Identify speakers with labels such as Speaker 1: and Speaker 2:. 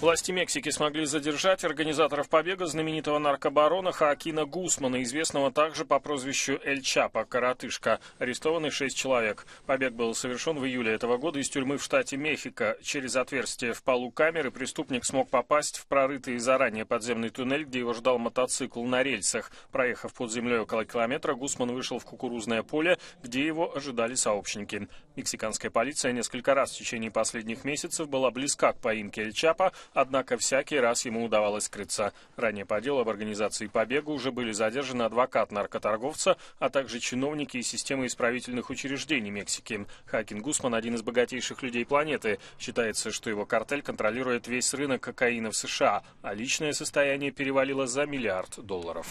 Speaker 1: Власти Мексики смогли задержать организаторов побега знаменитого наркобарона Хаакина Гусмана, известного также по прозвищу Эль Чапа, коротышка. Арестованы шесть человек. Побег был совершен в июле этого года из тюрьмы в штате Мехико. Через отверстие в полу камеры преступник смог попасть в прорытый заранее подземный туннель, где его ждал мотоцикл на рельсах. Проехав под землей около километра, Гусман вышел в кукурузное поле, где его ожидали сообщники. Мексиканская полиция несколько раз в течение последних месяцев была близка к поимке Эль Чапа, Однако всякий раз ему удавалось скрыться. Ранее по делу об организации побега уже были задержаны адвокат наркоторговца, а также чиновники из системы исправительных учреждений Мексики. Хакин Гусман – один из богатейших людей планеты. Считается, что его картель контролирует весь рынок кокаина в США, а личное состояние перевалило за миллиард долларов.